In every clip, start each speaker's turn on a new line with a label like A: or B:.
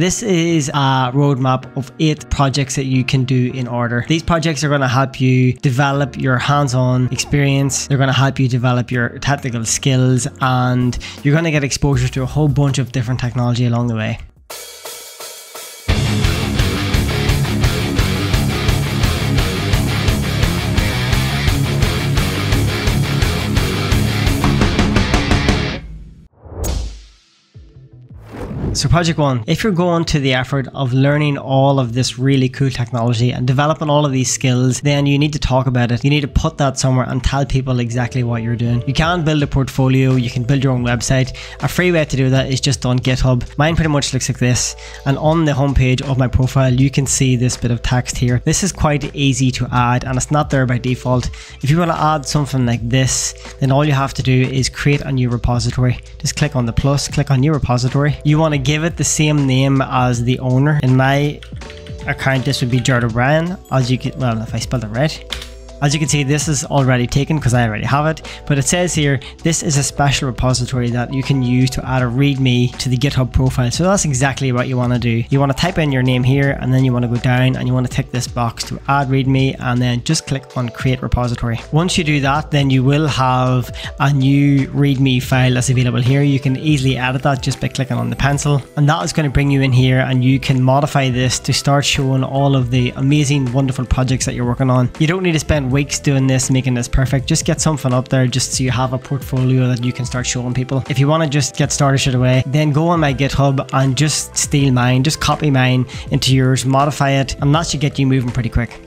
A: This is a roadmap of eight projects that you can do in order. These projects are going to help you develop your hands-on experience. They're going to help you develop your technical skills and you're going to get exposure to a whole bunch of different technology along the way. So project one, if you're going to the effort of learning all of this really cool technology and developing all of these skills, then you need to talk about it. You need to put that somewhere and tell people exactly what you're doing. You can build a portfolio, you can build your own website. A free way to do that is just on GitHub. Mine pretty much looks like this. And on the homepage of my profile, you can see this bit of text here. This is quite easy to add and it's not there by default. If you want to add something like this, then all you have to do is create a new repository. Just click on the plus, click on new repository. You want to give it the same name as the owner. In my account, this would be Gerard O'Brien. As you can, well, if I spell it right. As you can see, this is already taken because I already have it, but it says here, this is a special repository that you can use to add a README to the GitHub profile. So that's exactly what you want to do. You want to type in your name here and then you want to go down and you want to tick this box to add README and then just click on create repository. Once you do that, then you will have a new README file that's available here. You can easily edit that just by clicking on the pencil and that is going to bring you in here and you can modify this to start showing all of the amazing, wonderful projects that you're working on. You don't need to spend weeks doing this, making this perfect. Just get something up there just so you have a portfolio that you can start showing people. If you want to just get started straight away, then go on my GitHub and just steal mine, just copy mine into yours, modify it, and that should get you moving pretty quick.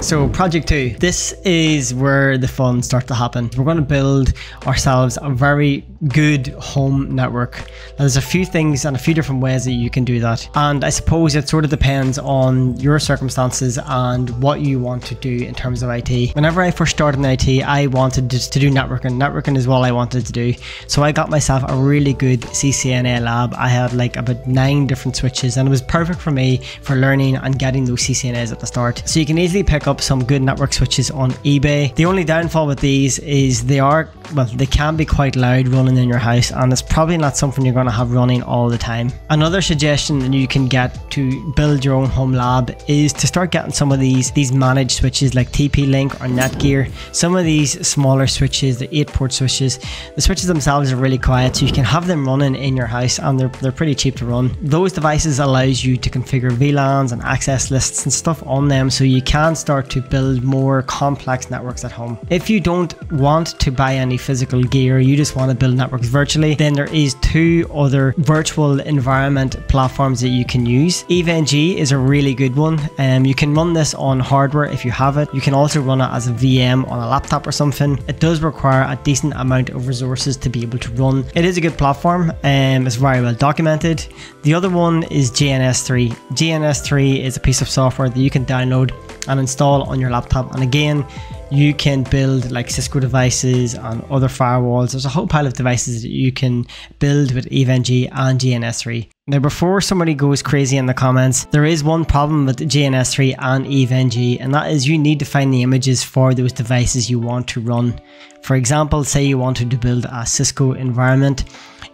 A: So project two, this is where the fun starts to happen. We're going to build ourselves a very good home network. Now, there's a few things and a few different ways that you can do that. And I suppose it sort of depends on your circumstances and what you want to do in terms of IT. Whenever I first started in IT, I wanted to, to do networking. Networking is what I wanted to do. So I got myself a really good CCNA lab. I had like about nine different switches and it was perfect for me for learning and getting those CCNAs at the start. So you can easily pick up some good network switches on eBay. The only downfall with these is they are, well, they can be quite loud running in your house and it's probably not something you're going to have running all the time. Another suggestion that you can get to build your own home lab is to start getting some of these, these managed switches like TP-Link or Netgear. Some of these smaller switches, the 8 port switches, the switches themselves are really quiet so you can have them running in your house and they're, they're pretty cheap to run. Those devices allows you to configure VLANs and access lists and stuff on them so you can start to build more complex networks at home. If you don't want to buy any physical gear, you just want to build networks virtually, then there is two other virtual environment platforms that you can use. EVE-NG is a really good one. Um, you can run this on hardware if you have it. You can also run it as a VM on a laptop or something. It does require a decent amount of resources to be able to run. It is a good platform and um, it's very well documented. The other one is GNS3. GNS3 is a piece of software that you can download and install on your laptop. And again, you can build like Cisco devices and other firewalls. There's a whole pile of devices that you can build with EVE-NG and GNS3. Now, before somebody goes crazy in the comments, there is one problem with GNS3 and EVE-NG, and that is you need to find the images for those devices you want to run. For example, say you wanted to build a Cisco environment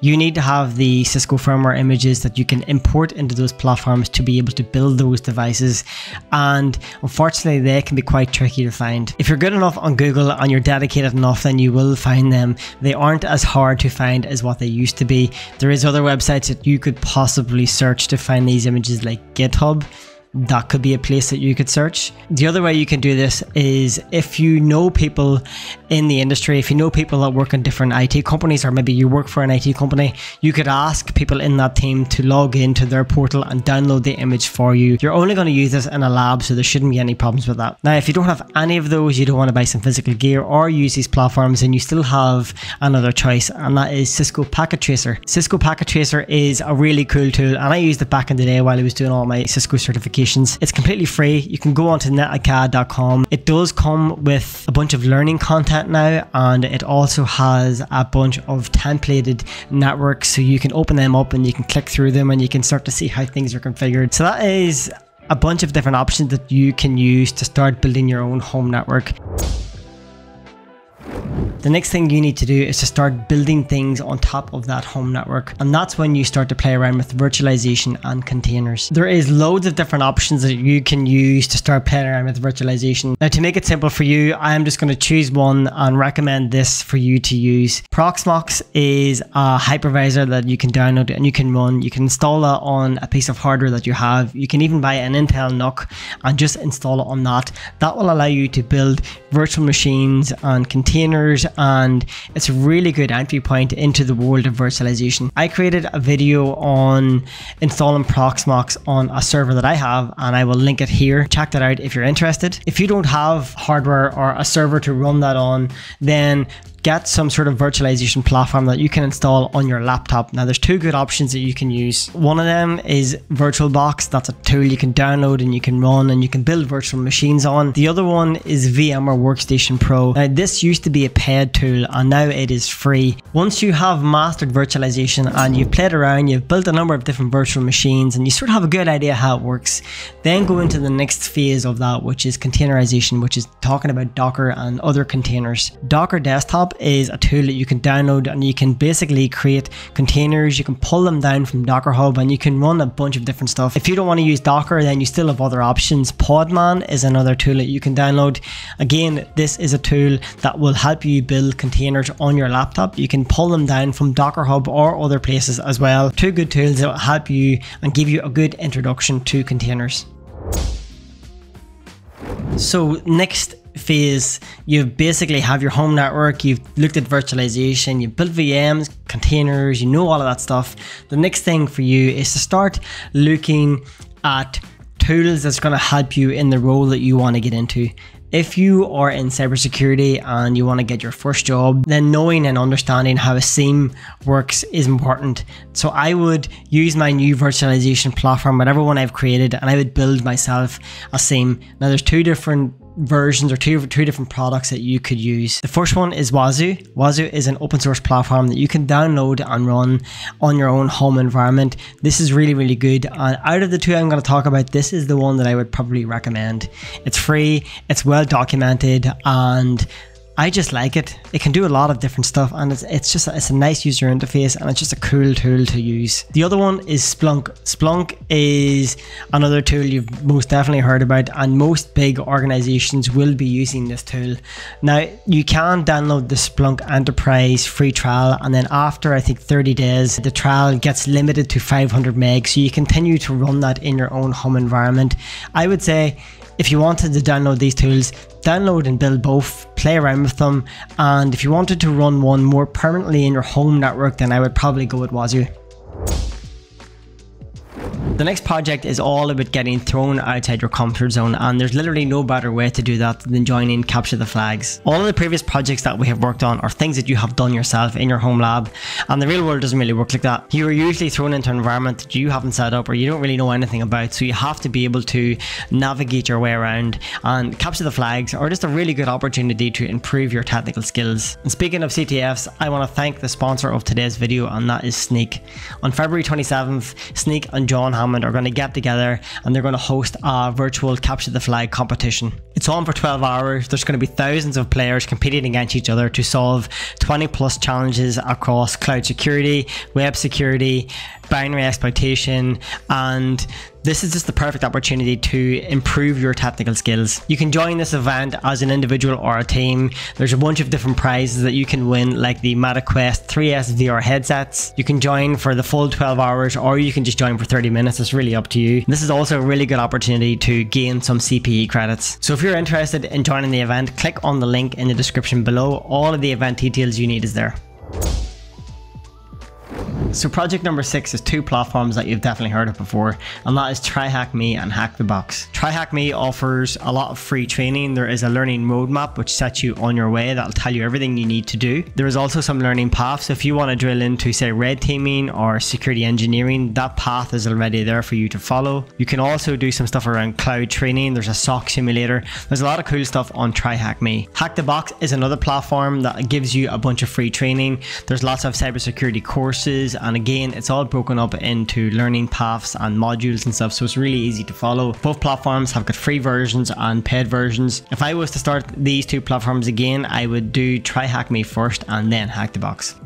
A: you need to have the Cisco firmware images that you can import into those platforms to be able to build those devices. And unfortunately, they can be quite tricky to find. If you're good enough on Google and you're dedicated enough, then you will find them. They aren't as hard to find as what they used to be. There is other websites that you could possibly search to find these images like GitHub that could be a place that you could search. The other way you can do this is if you know people in the industry, if you know people that work in different IT companies, or maybe you work for an IT company, you could ask people in that team to log into their portal and download the image for you. You're only going to use this in a lab, so there shouldn't be any problems with that. Now, if you don't have any of those, you don't want to buy some physical gear or use these platforms, then you still have another choice, and that is Cisco Packet Tracer. Cisco Packet Tracer is a really cool tool, and I used it back in the day while I was doing all my Cisco certification applications. It's completely free. You can go onto netacad.com. It does come with a bunch of learning content now, and it also has a bunch of templated networks so you can open them up and you can click through them and you can start to see how things are configured. So that is a bunch of different options that you can use to start building your own home network. The next thing you need to do is to start building things on top of that home network. And that's when you start to play around with virtualization and containers. There is loads of different options that you can use to start playing around with virtualization. Now to make it simple for you, I am just going to choose one and recommend this for you to use. Proxmox is a hypervisor that you can download and you can run. You can install it on a piece of hardware that you have. You can even buy an Intel NUC and just install it on that. That will allow you to build virtual machines and containers and it's a really good entry point into the world of virtualization. I created a video on installing Proxmox on a server that I have and I will link it here. Check that out if you're interested. If you don't have hardware or a server to run that on, then get some sort of virtualization platform that you can install on your laptop. Now, there's two good options that you can use. One of them is VirtualBox. That's a tool you can download and you can run and you can build virtual machines on. The other one is VMware Workstation Pro. Now, this used to be a paid tool and now it is free. Once you have mastered virtualization and you've played around, you've built a number of different virtual machines and you sort of have a good idea how it works, then go into the next phase of that, which is containerization, which is talking about Docker and other containers. Docker Desktop is a tool that you can download and you can basically create containers. You can pull them down from Docker Hub and you can run a bunch of different stuff. If you don't want to use Docker, then you still have other options. Podman is another tool that you can download. Again, this is a tool that will help you build containers on your laptop. You can pull them down from Docker Hub or other places as well. Two good tools that will help you and give you a good introduction to containers. So next phase, you basically have your home network, you've looked at virtualization, you've built VMs, containers, you know all of that stuff. The next thing for you is to start looking at tools that's going to help you in the role that you want to get into. If you are in cybersecurity and you want to get your first job, then knowing and understanding how a SIEM works is important. So I would use my new virtualization platform, whatever one I've created, and I would build myself a SIEM. Now there's two different versions or two, two different products that you could use. The first one is Wazuh. Wazuh is an open source platform that you can download and run on your own home environment. This is really, really good. And out of the two I'm going to talk about, this is the one that I would probably recommend. It's free, it's well documented, and I just like it. It can do a lot of different stuff and it's, it's just it's a nice user interface and it's just a cool tool to use. The other one is Splunk. Splunk is another tool you've most definitely heard about and most big organizations will be using this tool. Now you can download the Splunk Enterprise free trial and then after I think 30 days the trial gets limited to 500 meg so you continue to run that in your own home environment. I would say if you wanted to download these tools, download and build both, play around with them, and if you wanted to run one more permanently in your home network, then I would probably go with Wazuh. The next project is all about getting thrown outside your comfort zone and there's literally no better way to do that than joining Capture the Flags. All of the previous projects that we have worked on are things that you have done yourself in your home lab and the real world doesn't really work like that. You are usually thrown into an environment that you haven't set up or you don't really know anything about so you have to be able to navigate your way around and Capture the Flags are just a really good opportunity to improve your technical skills. And speaking of CTFs, I want to thank the sponsor of today's video and that is Snyk. On February 27th, Snyk and John Hammond are going to get together and they're going to host a virtual capture the flag competition. It's on for 12 hours. There's going to be thousands of players competing against each other to solve 20 plus challenges across cloud security, web security, binary exploitation, and this is just the perfect opportunity to improve your technical skills. You can join this event as an individual or a team. There's a bunch of different prizes that you can win, like the MetaQuest 3S VR headsets. You can join for the full 12 hours, or you can just join for 30 minutes. It's really up to you. This is also a really good opportunity to gain some CPE credits. So if you're interested in joining the event, click on the link in the description below. All of the event details you need is there. So project number six is two platforms that you've definitely heard of before, and that is TryHackMe and Hack the Box. TryHackMe offers a lot of free training. There is a learning roadmap which sets you on your way that'll tell you everything you need to do. There is also some learning paths. If you want to drill into say red teaming or security engineering, that path is already there for you to follow. You can also do some stuff around cloud training. There's a SOC simulator. There's a lot of cool stuff on TryHackMe. Hack the Box is another platform that gives you a bunch of free training. There's lots of cybersecurity courses And again, it's all broken up into learning paths and modules and stuff. So it's really easy to follow. Both platforms have got free versions and paid versions. If I was to start these two platforms again, I would do TryHackMe first and then Hack the Box.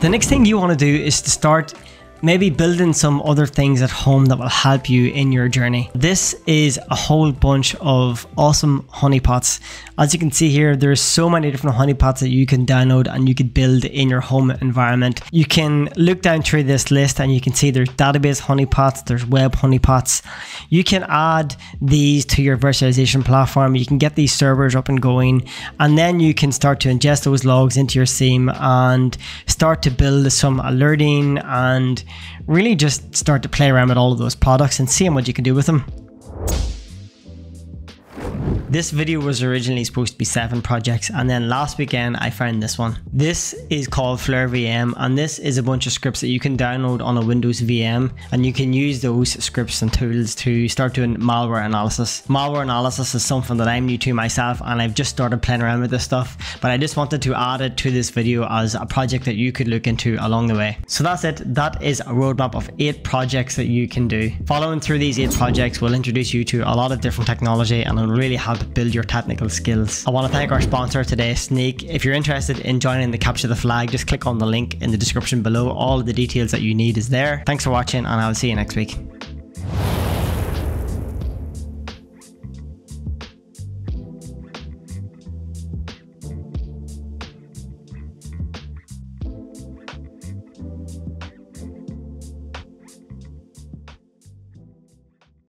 A: The next thing you want to do is to start maybe building some other things at home that will help you in your journey. This is a whole bunch of awesome honeypots. As you can see here, there's so many different honeypots that you can download and you could build in your home environment. You can look down through this list and you can see there's database honeypots, there's web honeypots. You can add these to your virtualization platform. You can get these servers up and going and then you can start to ingest those logs into your SIEM and start to build some alerting and really just start to play around with all of those products and seeing what you can do with them. This video was originally supposed to be seven projects and then last weekend I found this one. This is called Flare VM and this is a bunch of scripts that you can download on a Windows VM and you can use those scripts and tools to start doing malware analysis. Malware analysis is something that I'm new to myself and I've just started playing around with this stuff but I just wanted to add it to this video as a project that you could look into along the way. So that's it. That is a roadmap of eight projects that you can do. Following through these eight projects will introduce you to a lot of different technology and it'll really build your technical skills. I want to thank our sponsor today, Snyk. If you're interested in joining the Capture the Flag, just click on the link in the description below. All the details that you need is there. Thanks for watching and I'll see you next week.